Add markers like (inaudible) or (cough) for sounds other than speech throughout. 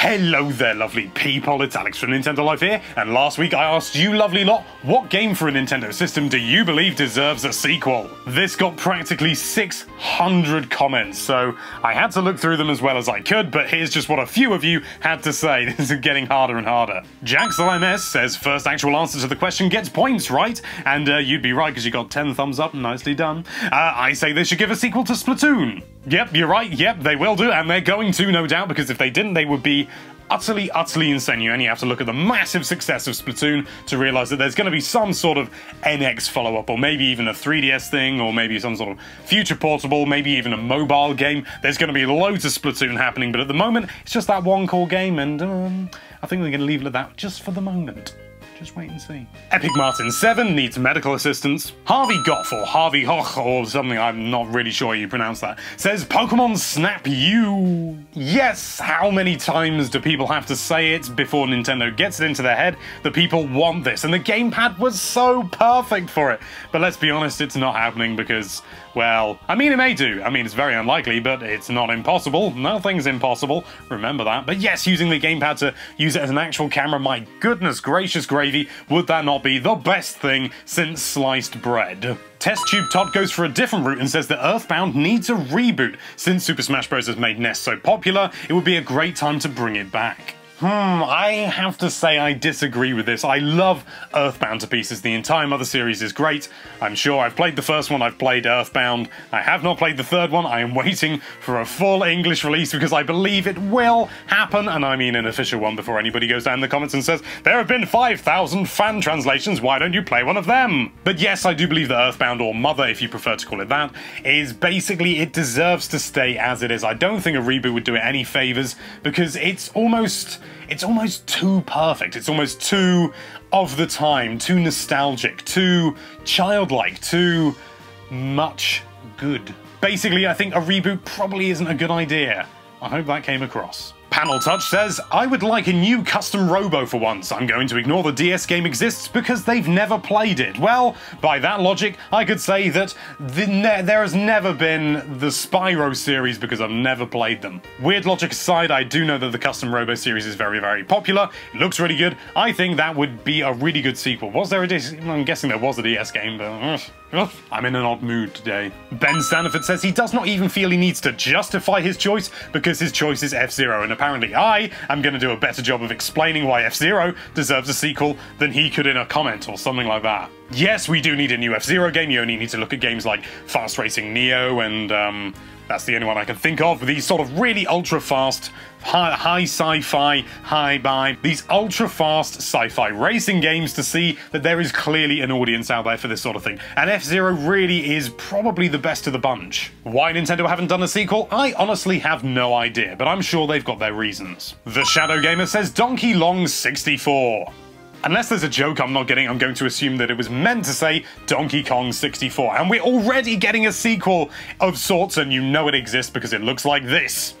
Hello there, lovely people. It's Alex from Nintendo Life here, and last week I asked you, lovely lot, what game for a Nintendo system do you believe deserves a sequel? This got practically 600 comments, so I had to look through them as well as I could, but here's just what a few of you had to say. (laughs) This is getting harder and harder. JaxLMS says first actual answer to the question gets points, right? And uh, you'd be right because you got 10 thumbs up, nicely done. Uh, I say they should give a sequel to Splatoon. Yep, you're right. Yep, they will do, and they're going to, no doubt, because if they didn't, they would be utterly, utterly insane. You only have to look at the massive success of Splatoon to realize that there's going to be some sort of NX follow up, or maybe even a 3DS thing, or maybe some sort of future portable, maybe even a mobile game. There's going to be loads of Splatoon happening, but at the moment, it's just that one core game, and um, I think they're going to leave it at that just for the moment. Just wait and see. Epic Martin 7 needs medical assistance. Harvey Goff, or Harvey Hoch, or something, I'm not really sure you pronounce that, says Pokemon Snap U. Yes, how many times do people have to say it before Nintendo gets it into their head that people want this? And the gamepad was so perfect for it. But let's be honest, it's not happening because well, I mean, it may do. I mean, it's very unlikely, but it's not impossible. Nothing's impossible. Remember that. But yes, using the gamepad to use it as an actual camera, my goodness gracious gracious gravy, would that not be the best thing since sliced bread? Test Tube Todd goes for a different route and says that Earthbound needs a reboot. Since Super Smash Bros. has made Ness so popular, it would be a great time to bring it back. Hmm, I have to say I disagree with this. I love Earthbound to pieces. The entire Mother series is great. I'm sure I've played the first one, I've played Earthbound. I have not played the third one. I am waiting for a full English release because I believe it will happen, and I mean an official one before anybody goes down in the comments and says, There have been 5,000 fan translations, why don't you play one of them? But yes, I do believe that Earthbound, or Mother if you prefer to call it that, is basically, it deserves to stay as it is. I don't think a reboot would do it any favours because it's almost it's almost too perfect. It's almost too of the time, too nostalgic, too childlike, too much good. Basically, I think a reboot probably isn't a good idea. I hope that came across. Panel Touch says, I would like a new custom Robo for once. I'm going to ignore the DS game exists because they've never played it. Well, by that logic, I could say that the ne there has never been the Spyro series because I've never played them. Weird logic aside, I do know that the custom Robo series is very, very popular. It looks really good. I think that would be a really good sequel. Was there a DS? I'm guessing there was a DS game, but... (sighs) I'm in an odd mood today. Ben Staniford says he does not even feel he needs to justify his choice because his choice is F-Zero, and apparently I am going to do a better job of explaining why F-Zero deserves a sequel than he could in a comment or something like that. Yes, we do need a new F-Zero game. You only need to look at games like Fast Racing Neo and um, that's the only one I can think of. These sort of really ultra fast, high, high sci-fi, high buy, these ultra fast sci-fi racing games to see that there is clearly an audience out there for this sort of thing. And F-Zero really is probably the best of the bunch. Why Nintendo haven't done a sequel, I honestly have no idea, but I'm sure they've got their reasons. The Shadow Gamer says Donkey Long 64. Unless there's a joke I'm not getting, I'm going to assume that it was meant to say Donkey Kong 64. And we're already getting a sequel of sorts, and you know it exists because it looks like this.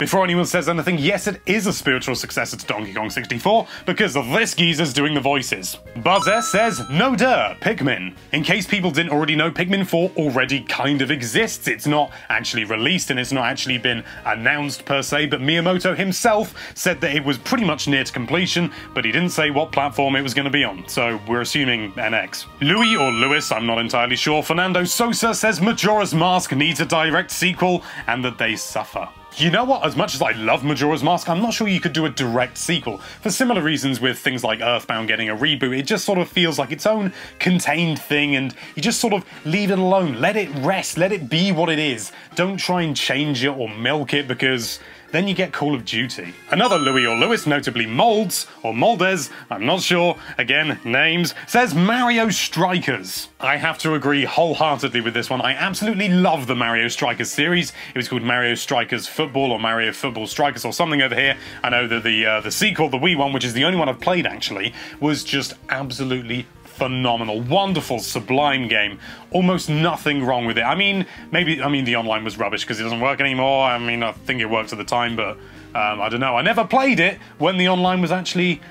Before anyone says anything, yes, it is a spiritual successor to Donkey Kong 64, because this geezer's doing the voices. Buzz S says, no duh, Pikmin. In case people didn't already know, Pikmin 4 already kind of exists. It's not actually released and it's not actually been announced per se, but Miyamoto himself said that it was pretty much near to completion, but he didn't say what platform it was going to be on, so we're assuming NX. Louis or Lewis, I'm not entirely sure. Fernando Sosa says Majora's Mask needs a direct sequel and that they suffer. You know what? As much as I love Majora's Mask, I'm not sure you could do a direct sequel. For similar reasons with things like Earthbound getting a reboot, it just sort of feels like its own contained thing and you just sort of leave it alone. Let it rest, let it be what it is. Don't try and change it or milk it because then you get Call of Duty. Another Louis or Lewis, notably Molds, or Moldes, I'm not sure, again, names, says Mario Strikers. I have to agree wholeheartedly with this one. I absolutely love the Mario Strikers series. It was called Mario Strikers Football or Mario Football Strikers or something over here. I know that the, uh, the sequel, the Wii one, which is the only one I've played actually, was just absolutely phenomenal, wonderful, sublime game. Almost nothing wrong with it. I mean, maybe, I mean, the online was rubbish because it doesn't work anymore. I mean, I think it worked at the time, but um, I don't know. I never played it when the online was actually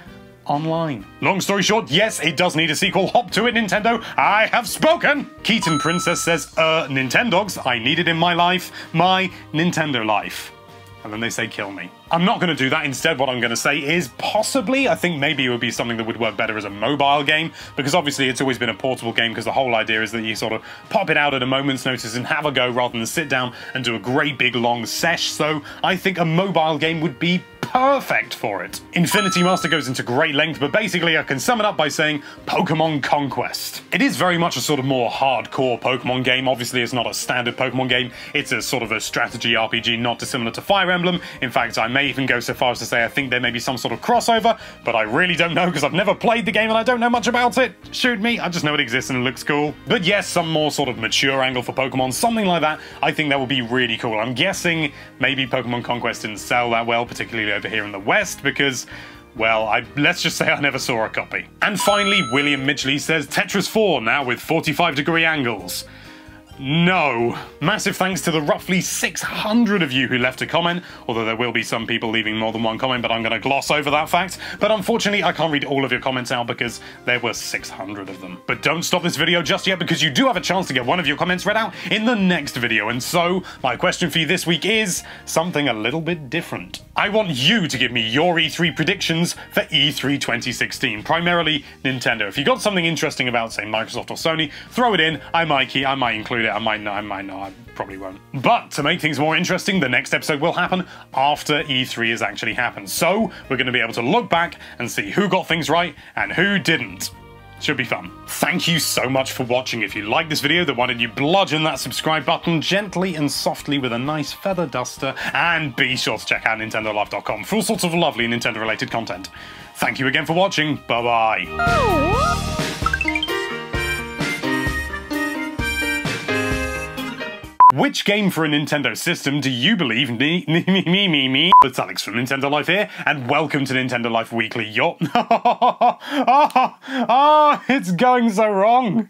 online. Long story short, yes, it does need a sequel. Hop to it, Nintendo. I have spoken. Keaton Princess says, uh, Nintendogs, I need it in my life. My Nintendo life. And then they say kill me. I'm not going to do that. Instead, what I'm going to say is possibly, I think maybe it would be something that would work better as a mobile game, because obviously it's always been a portable game, because the whole idea is that you sort of pop it out at a moment's notice and have a go rather than sit down and do a great big long sesh. So I think a mobile game would be perfect for it. Infinity Master goes into great length, but basically I can sum it up by saying Pokemon Conquest. It is very much a sort of more hardcore Pokemon game. Obviously, it's not a standard Pokemon game. It's a sort of a strategy RPG, not dissimilar to Fire Emblem. In fact, I may even go so far as to say I think there may be some sort of crossover, but I really don't know because I've never played the game and I don't know much about it. Shoot me, I just know it exists and it looks cool. But yes, some more sort of mature angle for Pokemon, something like that, I think that would be really cool. I'm guessing maybe Pokemon Conquest didn't sell that well, particularly over here in the West, because well, I, let's just say I never saw a copy. And finally, William Midgley says Tetris 4 now with 45 degree angles. No. Massive thanks to the roughly 600 of you who left a comment, although there will be some people leaving more than one comment, but I'm going to gloss over that fact. But unfortunately, I can't read all of your comments out because there were 600 of them. But don't stop this video just yet because you do have a chance to get one of your comments read out in the next video. And so, my question for you this week is something a little bit different. I want you to give me your E3 predictions for E3 2016, primarily Nintendo. If you got something interesting about, say, Microsoft or Sony, throw it in. I might keep, I might include it. I might not. I might not. I probably won't. But to make things more interesting, the next episode will happen after E3 has actually happened. So we're going to be able to look back and see who got things right and who didn't. Should be fun. Thank you so much for watching. If you like this video, then why don't you bludgeon that subscribe button gently and softly with a nice feather duster, and be sure to check out NintendoLife.com for all sorts of lovely Nintendo-related content. Thank you again for watching. Bye-bye. Oh, Which game for a Nintendo system do you believe me, (laughs) me, me, me, me, me? It's Alex from Nintendo Life here, and welcome to Nintendo Life Weekly. Yo, oh, (laughs) oh, it's going so wrong.